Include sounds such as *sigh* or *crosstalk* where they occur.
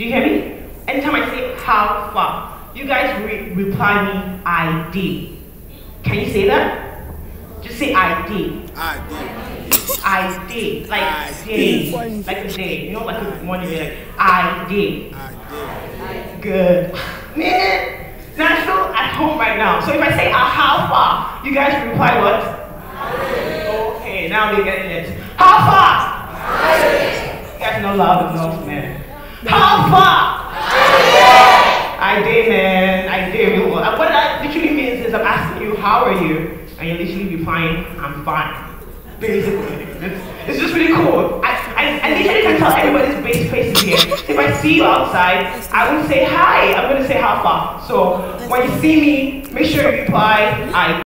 Do you hear me? Anytime I say how far, you guys re- reply me I did. Can you say that? Just say I did. I did. I did. Like I day. did. Like a day. You know, like a morning, like, I did. I Good. *laughs* Man, Nashville at home right now. So if I say uh, how far, you guys reply what? Okay, now we're getting it. How far? You guys know loud enough, man. How far? I did, man. I did. What that literally means is I'm asking you, how are you? And you're literally replying, I'm fine. Basically. It's, it's just really cool. I, I, I literally can tell everybody's base face is here. If I see you outside, I would say hi. I'm going to say how far. So when you see me, make sure you reply, I